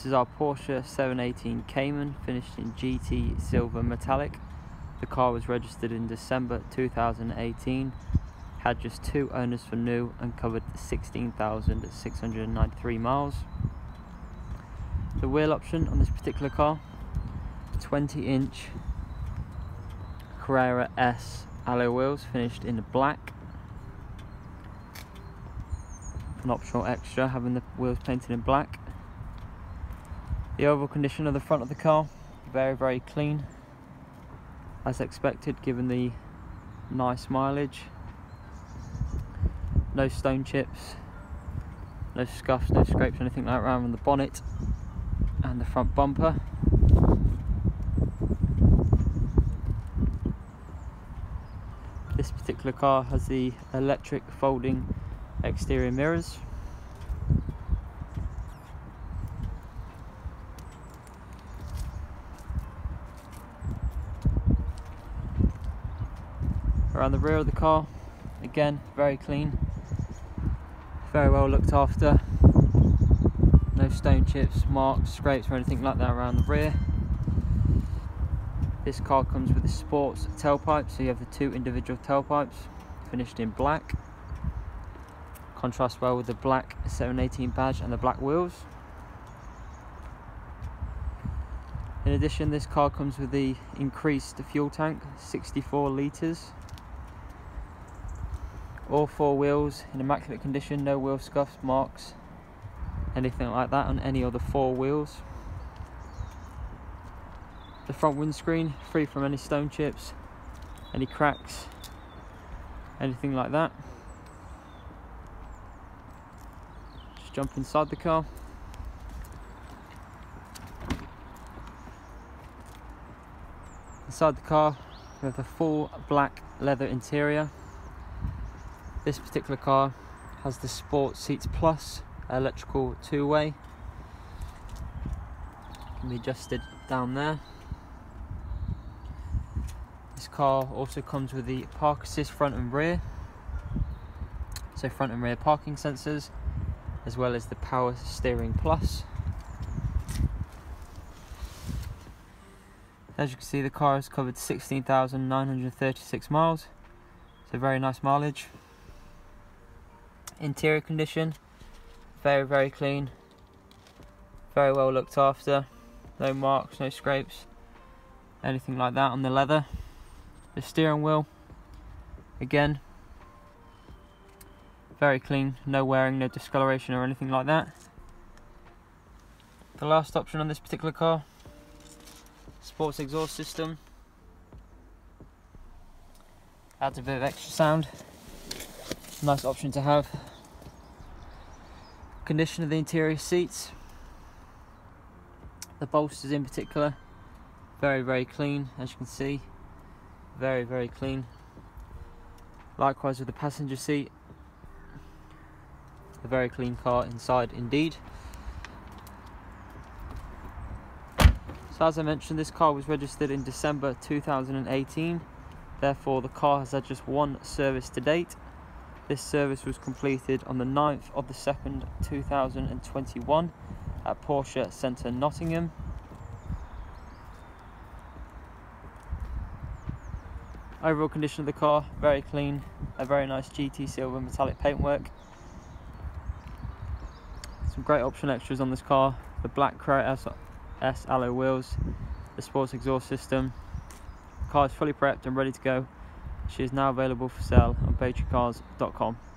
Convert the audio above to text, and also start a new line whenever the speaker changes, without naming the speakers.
This is our Porsche 718 Cayman finished in GT Silver Metallic. The car was registered in December 2018, had just two owners for new and covered 16,693 miles. The wheel option on this particular car, 20 inch Carrera S alloy wheels finished in black. An optional extra having the wheels painted in black. The overall condition of the front of the car, very very clean as expected given the nice mileage. No stone chips, no scuffs, no scrapes, anything like that around the bonnet and the front bumper. This particular car has the electric folding exterior mirrors around the rear of the car. Again very clean. Very well looked after. No stone chips marks scrapes or anything like that around the rear. This car comes with a sports tailpipe so you have the two individual tailpipes finished in black. Contrast well with the black 718 badge and the black wheels. In addition this car comes with the increased fuel tank 64 litres all four wheels in immaculate condition, no wheel scuffs, marks, anything like that on any other four wheels. The front windscreen, free from any stone chips, any cracks, anything like that. Just jump inside the car. Inside the car, we have the full black leather interior this particular car has the Sport Seats Plus electrical two-way. Can be adjusted down there. This car also comes with the park assist front and rear. So front and rear parking sensors, as well as the power steering plus. As you can see, the car has covered 16,936 miles. So very nice mileage interior condition. Very very clean. Very well looked after. No marks no scrapes anything like that on the leather. The steering wheel again very clean no wearing no discoloration or anything like that. The last option on this particular car sports exhaust system. Adds a bit of extra sound. Nice option to have condition of the interior seats. The bolsters in particular very very clean as you can see. Very very clean. Likewise with the passenger seat. A very clean car inside indeed. So as I mentioned this car was registered in December 2018 therefore the car has had just one service to date this service was completed on the 9th of the 2nd 2021 at Porsche Centre Nottingham. Overall condition of the car, very clean, a very nice GT silver metallic paintwork. Some great option extras on this car, the black Carrera S, S alloy wheels, the sports exhaust system. The car is fully prepped and ready to go she is now available for sale on baytreecars.com.